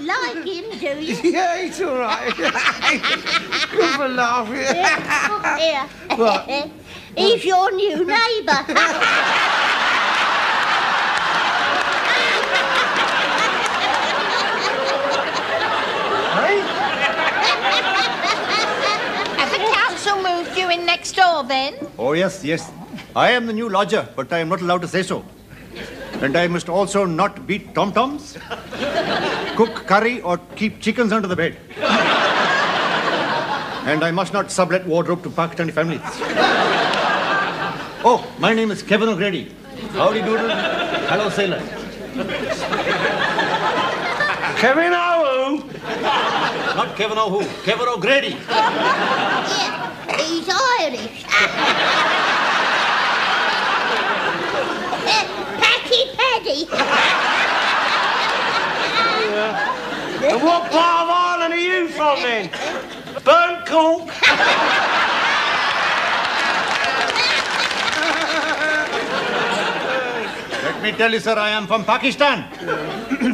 like him, do you? Yeah, it's all right. Good for laughing. Here. What? He's your new neighbour. Has the council moved you in next door then? Oh, yes, yes. I am the new lodger, but I am not allowed to say so. And I must also not beat tom-toms, cook curry, or keep chickens under the bed. And I must not sublet wardrobe to Pakistani families. Oh, my name is Kevin O'Grady. Howdy doodle. Hello, sailor. Kevin Owen. Not Kevin O'Who, Kevin O'Grady. yeah, he's Irish. Uh, Patty Paddy. And what part of Ireland are you from then? Burnt cork. Let me tell you, sir, I am from Pakistan.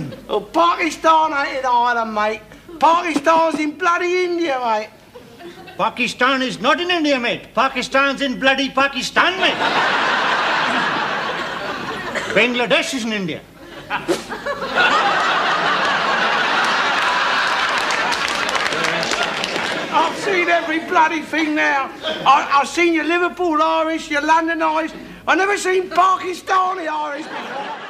Oh, Pakistan ain't in Ireland, mate. Pakistan's in bloody India, mate. Pakistan is not in India, mate. Pakistan's in bloody Pakistan, mate. Bangladesh is in India. I've seen every bloody thing now. I, I've seen your Liverpool Irish, your London Irish. I've never seen Pakistani Irish before.